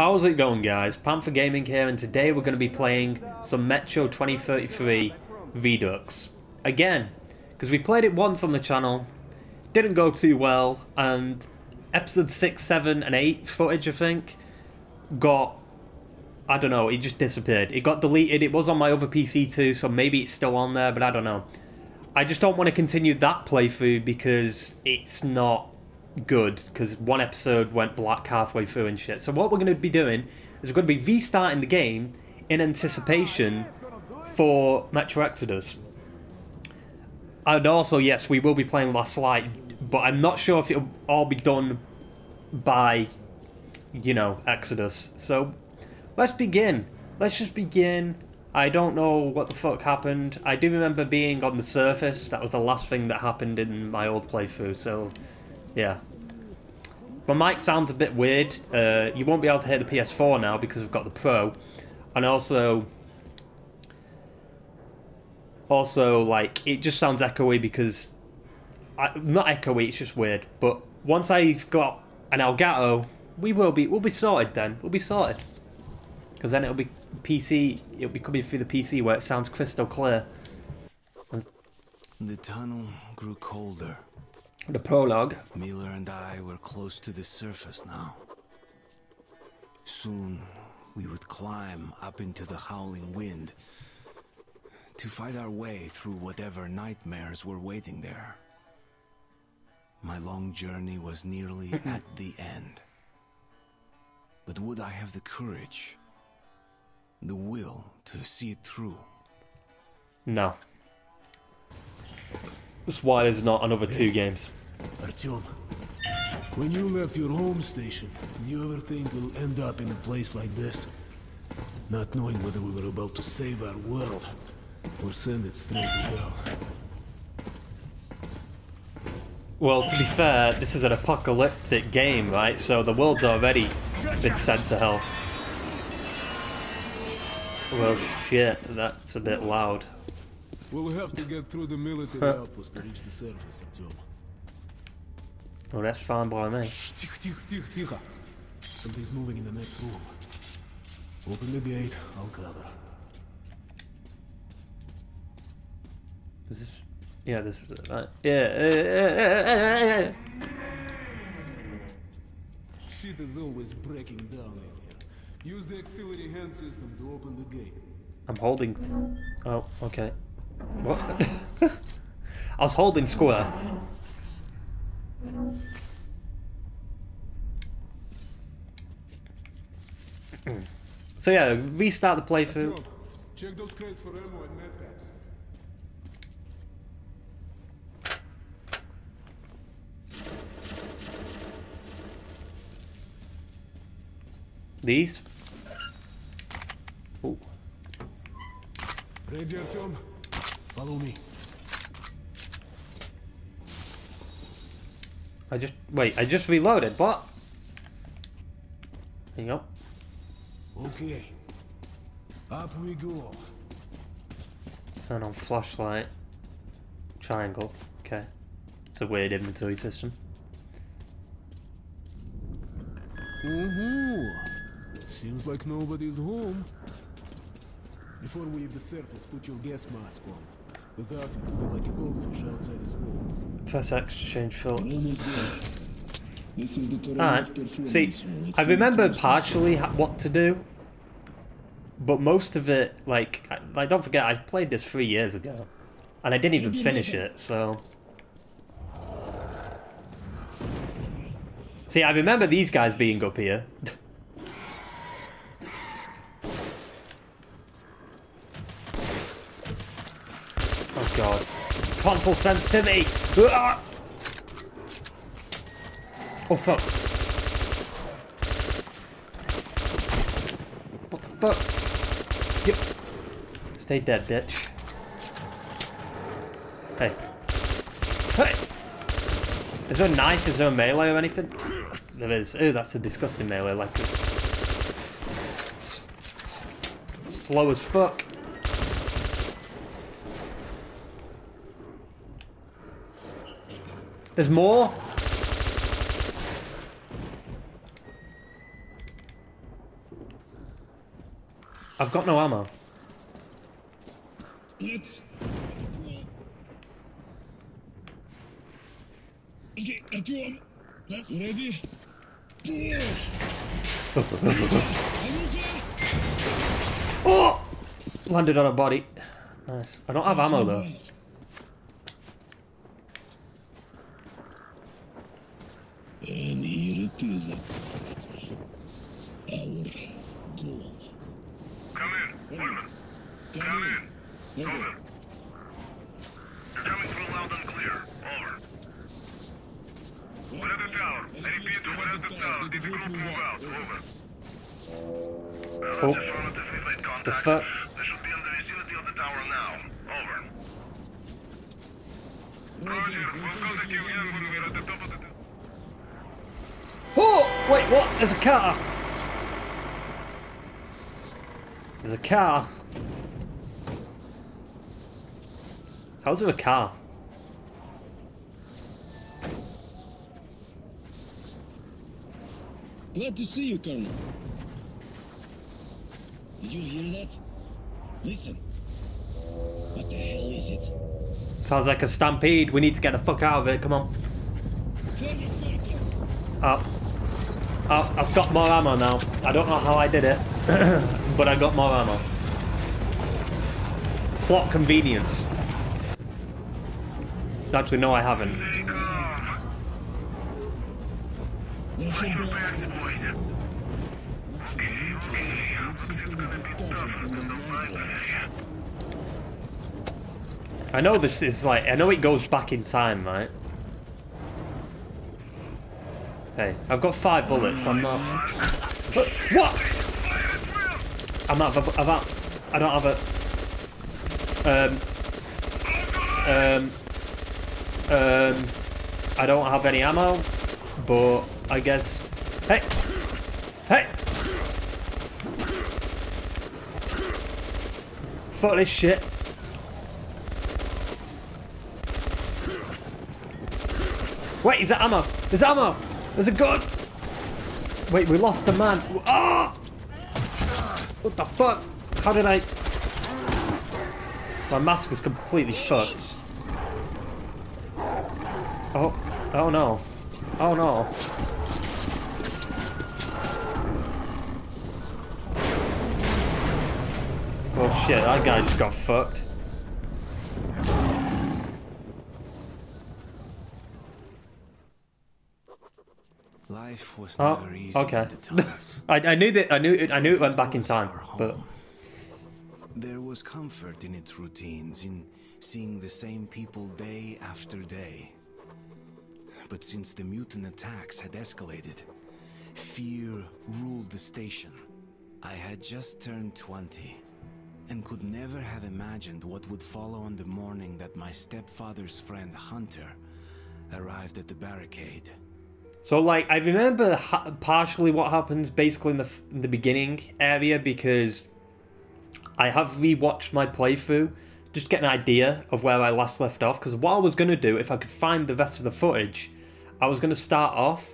How's it going guys? Panther Gaming here and today we're going to be playing some Metro 2033 Redux. Again, because we played it once on the channel, didn't go too well, and episode 6, 7 and 8 footage I think got, I don't know, it just disappeared. It got deleted, it was on my other PC too, so maybe it's still on there, but I don't know. I just don't want to continue that playthrough because it's not good because one episode went black halfway through and shit. So what we're going to be doing is we're going to be restarting the game in anticipation for Metro Exodus. And also, yes, we will be playing Last Light, but I'm not sure if it'll all be done by, you know, Exodus. So let's begin. Let's just begin. I don't know what the fuck happened. I do remember being on the surface. That was the last thing that happened in my old playthrough, so yeah. My mic sounds a bit weird. Uh, you won't be able to hear the PS4 now because we've got the Pro. And also... Also, like, it just sounds echoey because... I, not echoey, it's just weird. But once I've got an Elgato, we will be, we'll be sorted then. We'll be sorted. Because then it'll be PC, it'll be coming through the PC where it sounds crystal clear. The tunnel grew colder. The prologue. Miller and I were close to the surface now. Soon, we would climb up into the howling wind to fight our way through whatever nightmares were waiting there. My long journey was nearly at the end. But would I have the courage, the will to see it through? No. That's why there's not another two games. Artyom, when you left your home station, did you ever think we'll end up in a place like this? Not knowing whether we were about to save our world, or send it straight to hell. Well, to be fair, this is an apocalyptic game, right? So the world's already been sent to hell. Well, shit, that's a bit loud. We'll have to get through the military outpost to reach the surface, Artyom. Well, that's fine by me. Shh, тихо, тихо, тихо, тихо. Something's moving in the next room. Open the gate, I'll cover. Is this... Yeah, this is it, right? Yeah. Shit is always breaking down in here. Use the auxiliary hand system to open the gate. I'm holding... Oh, okay. What? I was holding square. So yeah, restart the playthrough. Check those crates for ammo and medpacks. These? Ooh. Ready, Artyom? Follow me. I just wait. I just reloaded. What? Hang you go. Okay. Up we go. Turn on flashlight. Triangle. Okay. It's a weird inventory system. Ooh. Seems like nobody's home. Before we leave the surface, put your gas mask on. Without it, you'll be like a goldfish outside his wall. Press X to change filter. Almost. This is the terrain Alright. See, I remember what it is. partially what to do, but most of it, like, I, like, don't forget, I played this three years ago, and I didn't even finish it. So, see, I remember these guys being up here. oh god, console sensitivity. Ah! Oh fuck. What the fuck? Yep. Stay dead, bitch. Hey. Hey! Is there a knife? Is there a melee or anything? There is. Ooh, that's a disgusting melee like this. S- Slow as fuck. There's more? I've got no ammo. Let's. Okay, Artyom, left, you ready? Pull. Oh! Landed on a body. Nice. I don't have ammo though. And here. Our goal. Come in, Woodman. Come in. Over. You're coming through loud and clear. Over. We're at the tower. I repeat, we're at the tower. Did the group move out? Over. Well, that's Oh. affirmative. We've made contact. fuck? They should be in the vicinity of the tower now. Over. Roger. We'll contact you again when we're at the top of the tower. Wait, what? There's a car! There's a car. How's there a car? Glad to see you, Colonel. Did you hear that? Listen. What the hell is it? Sounds like a stampede. We need to get the fuck out of it. Come on. Turn Oh, I've got more ammo now. I don't know how I did it, but I got more ammo. Plot convenience. Actually, no, I haven't. Watch your backs, boys. Okay, okay. Looks it's gonna be tougher than the library. I know this is like, I know it goes back in time, right? Hey, I've got five bullets. I'm not. What? what? I'm a- I'm out. I don't have a. Um. Um. Um. I don't have any ammo, but I guess. Hey. Hey. Fuck this shit. Wait, is that ammo? There's ammo! There's a gun! Wait, we lost the man. Ah! What the fuck? How did I... My mask is completely fucked. Oh, oh no. Oh no. Oh shit, that guy just got fucked. Life was Oh, never easy okay. in the tunnels. I, I knew that I knew it, I knew it went back in time, but. There was comfort in its routines, in seeing the same people day after day. But since the mutant attacks had escalated, fear ruled the station. I had just turned 20 and could never have imagined what would follow on the morning that my stepfather's friend Hunter arrived at the barricade. So, like, I remember ha- partially what happens basically in the in the beginning area because I have rewatched my playthrough just to get an idea of where I last left off. Because what I was gonna do, if I could find the rest of the footage, I was gonna start off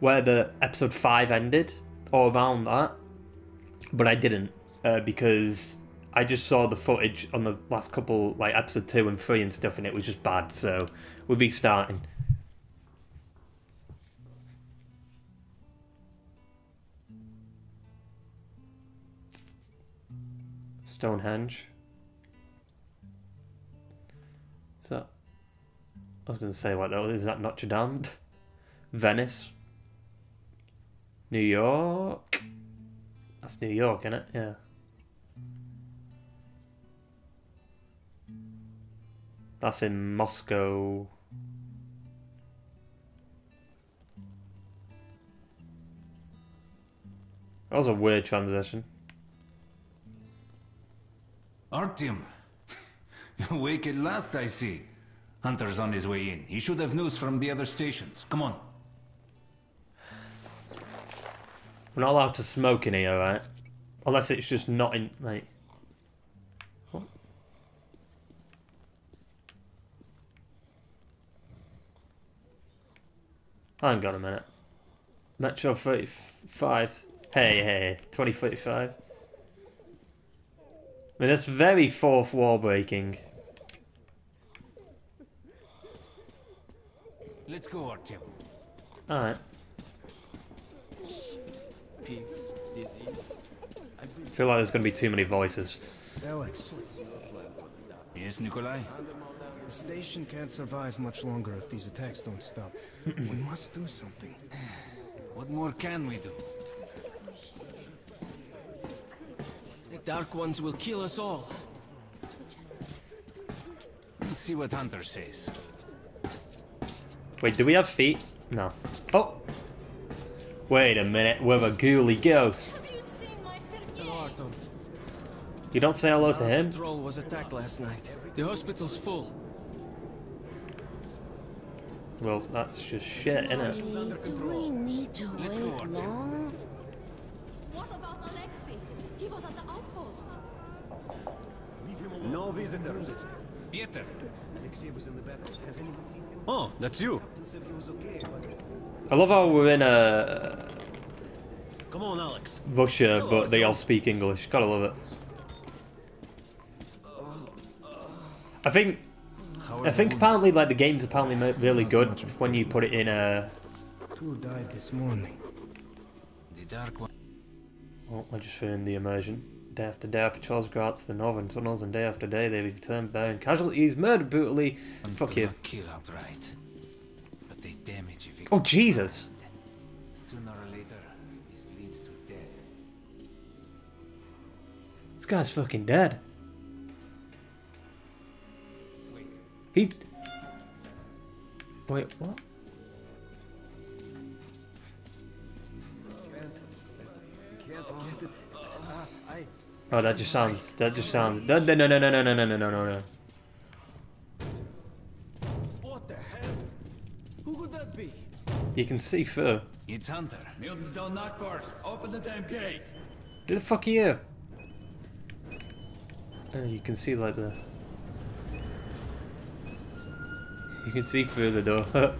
where the episode five ended or around that, but I didn't uh, because I just saw the footage on the last couple, like episode two and three and stuff, and it was just bad. So we'll be starting. Stonehenge. So, I was going to say like that. Is that Notre Dame? Venice. New York. That's New York, isn't it? Yeah. That's in Moscow. That was a weird transition. Artyom, awake at last, I see. Hunter's on his way in. He should have news from the other stations. Come on. We're not allowed to smoke in here, right? Unless it's just not in, like... What? Hang on a minute. Metro 35. Hey, hey, 2035. I mean, that's very fourth wall breaking. Let's go, Artyom. Alright. Pigs, disease. I feel like there's going to be too many voices. Alex, Yes, Nikolai? the station can't survive much longer if these attacks don't stop. we must do something. What more can we do? Dark Ones will kill us all. Let's see what Hunter says. Wait, do we have feet? No. Oh! Wait a minute, where a ghoulie goes. You seen my Sergei? Hello, Artyom. You don't say hello to Our him? patrol was attacked last night. The hospital's full. Well, that's just shit, innit? Do we need to Let's wait go, Artyom. Pieter! Oh, that's you. I love how we're in uh, Come on, Alex. Russia, but they all speak English. Gotta love it. I think I think apparently like the game's apparently really good when you put it in uh, a. Two died this morning. The Dark One. Oh, I just found the immersion. Day after day, our patrols go out to the northern tunnels, and day after day they return bearing casualties, murdered brutally. Ones Fuck you. kill outright. But they damage if Oh Jesus! Sooner or later, this leads to death. This guy's fucking dead. Wait. He. Wait, what? Oh, that just sounds. That just sounds. No, no, no, no, no, no, no, no, no, no, no. What the hell? Who could that be? You can see through. It's Hunter. Mutants don't knock first. Open the damn gate. Who the fuck are you? Oh, you can see like the. You can see through the door.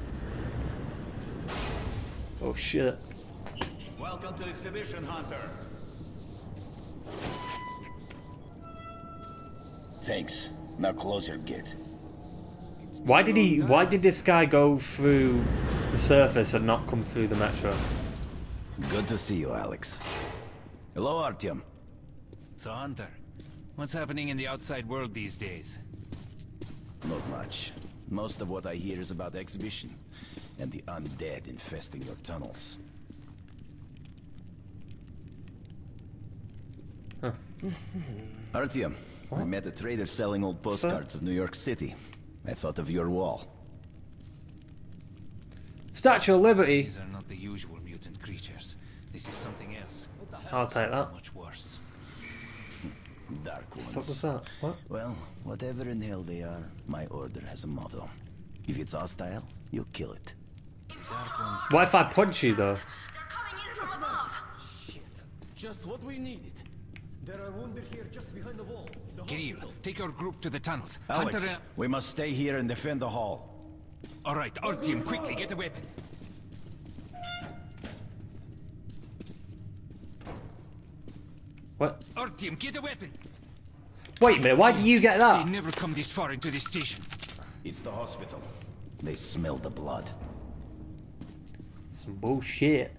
oh shit. Welcome to Exhibition Hunter. Thanks. Now close your gate. Why did he? Why did this guy go through the surface and not come through the metro? Good to see you, Alex. Hello, Artyom. So, Hunter, what's happening in the outside world these days? Not much. Most of what I hear is about the exhibition and the undead infesting your tunnels. Huh. Artyom, I met a trader selling old postcards of New York City. I thought of your wall. Statue of Liberty. These are not the usual mutant creatures. This is something else. I'll take that. Much worse. Dark ones. What was that? What? Well, whatever in hell they are, my order has a motto. If it's hostile, you kill it. What if I punch you though? They're coming in from above. Shit. Just what we needed. There are wounded here just behind the wall. The Kirill, take your group to the tunnels. Alex, Hunter, uh, we must stay here and defend the hall. all right, Artyom, quickly get a weapon. What? Artyom, get a weapon. Wait a minute. Why do you get that? They that? never come this far into this station. It's the hospital. They smell the blood. Some bullshit.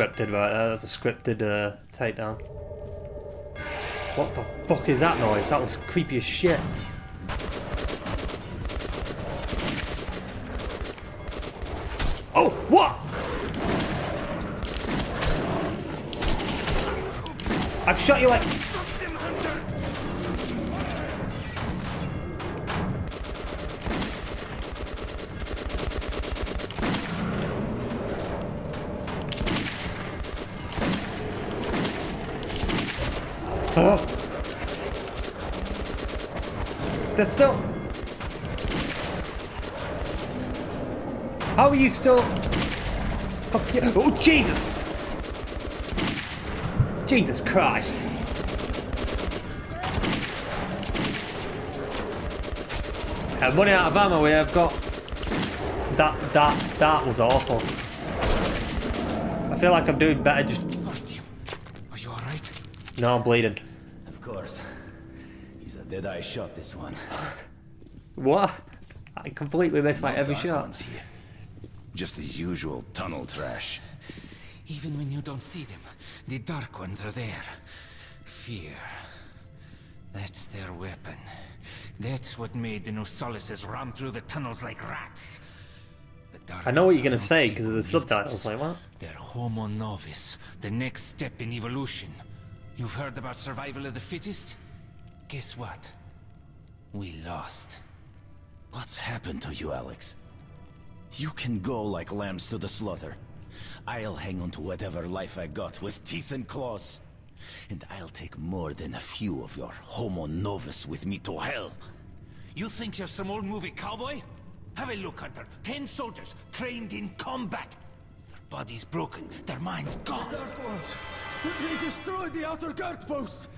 Scripted right there. That's a scripted uh, takedown. What the fuck is that noise? That was creepy as shit. Oh, what? I've shot you like. They're still. How are you still? Fuck yeah. Oh Jesus! Jesus Christ. Uh, I'm running out of ammo here. I've got... That, that, that was awful. I feel like I'm doing better just... Are you alright? No, I'm bleeding. Of course. He's a dead-eye shot, this one. What? I completely missed like every shot. here. Just the usual tunnel trash. Even when you don't see them, the Dark Ones are there. Fear. That's their weapon. That's what made the Nosalises run through the tunnels like rats. I know what you're gonna say because of the simple subtitles. mutants. Like what? They're Homo Novus, the next step in evolution. You've heard about survival of the fittest? Guess what? We lost. What's happened to you, Alex? You can go like lambs to the slaughter. I'll hang on to whatever life I got with teeth and claws. And I'll take more than a few of your homo novus with me to hell. You think you're some old movie cowboy? Have a look, Hunter. Ten soldiers trained in combat. Their bodies broken, their minds gone. The Dark Ones! They destroyed the outer guard post!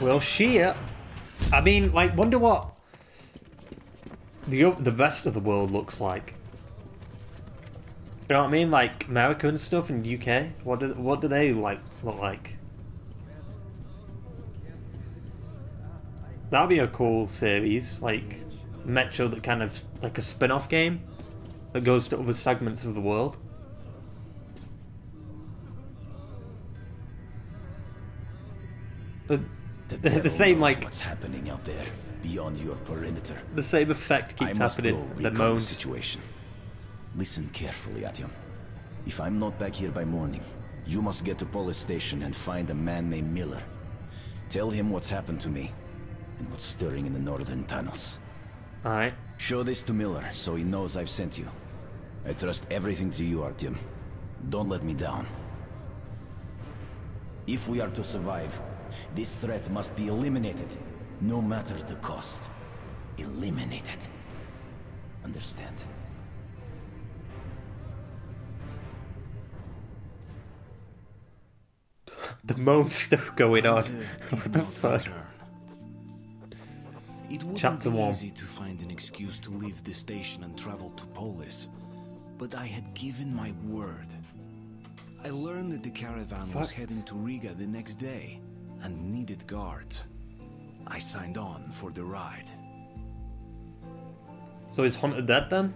Well, shit. Uh, I mean, like, wonder what the the rest of the world looks like. You know what I mean? Like America and stuff and UK. What do what do they like look like? That'd be a cool series, like Metro, that kind of like a spin-off game that goes to other segments of the world. The, the, the same like what's happening out there beyond your perimeter. the same effect I keeps must happening. go The moans. situation. Listen carefully, Artyom. If I'm not back here by morning, you must get to police station and find a man named Miller. Tell him what's happened to me and what's stirring in the northern tunnels. Alright. Show this to Miller so he knows I've sent you. I trust everything to you, Artyom. Don't let me down. If we are to survive, this threat must be eliminated, no matter the cost. Eliminated. Understand? The moans still going on. What the fuck? It wouldn't Chapter be one. easy to find an excuse to leave the station and travel to Polis, but I had given my word. I learned that the caravan was heading to Riga the next day and needed guards. I signed on for the ride. So he's haunted that then?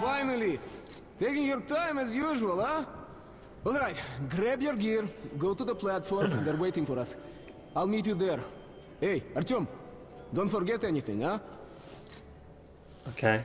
Finally! Taking your time as usual, huh? Alright, grab your gear, go to the platform, they're waiting for us. I'll meet you there. Hey, Artyom, don't forget anything, huh? Okay.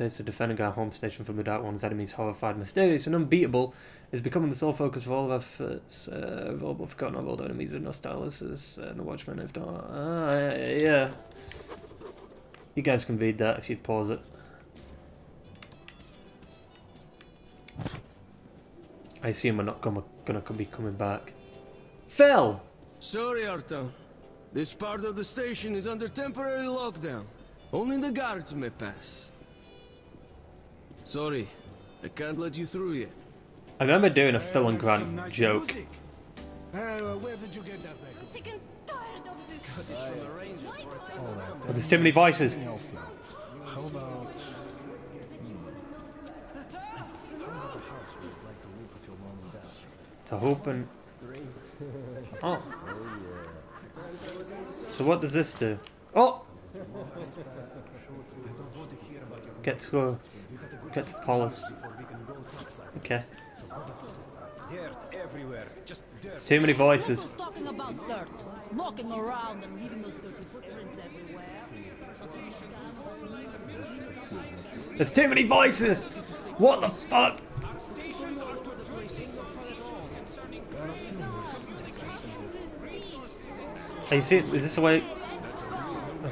To defend our home station from the Dark One's enemies, horrified, mysterious, and unbeatable, is becoming the sole focus of all of our efforts. Uh, all but forgotten of old enemies and Nosalis and the Watchmen, if not. Ah, yeah. You guys can read that if you pause it. I assume we're not gonna, gonna be coming back. Phil! Sorry, Artyom. This part of the station is under temporary lockdown. Only the guards may pass. Sorry, I can't let you through yet. I remember doing a Phil and Grant joke. where did you get that back? There's too many voices. How about... To hope and. Oh. So what does this do? Oh! Get to go. Get to Polis. Okay. Dirt everywhere. Just dirt. It's too many voices. Talking about dirt? Walking around and leaving those dirty footprints everywhere. There's too many voices! What the fuck? Hey, you see, is this the way?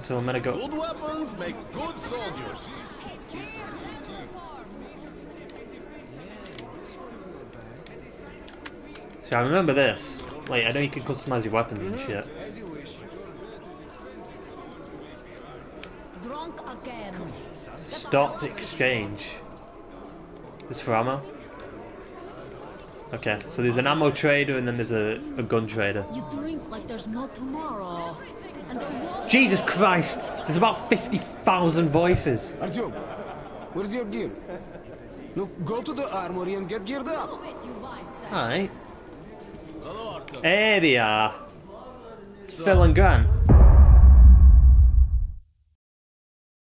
So I'm gonna go. Good weapons make good soldiers. See, I remember this. Wait, I know you can customize your weapons and shit. Drunk again. Stop exchange. This for ammo? Okay, so there's an ammo trader and then there's a, a gun trader. You drink like there's no tomorrow. And there Jesus Christ! There's about 50,000 voices! Artyom, where's your gear? No, go to the armory and get geared up. Alright. There they are. Phil and Grant.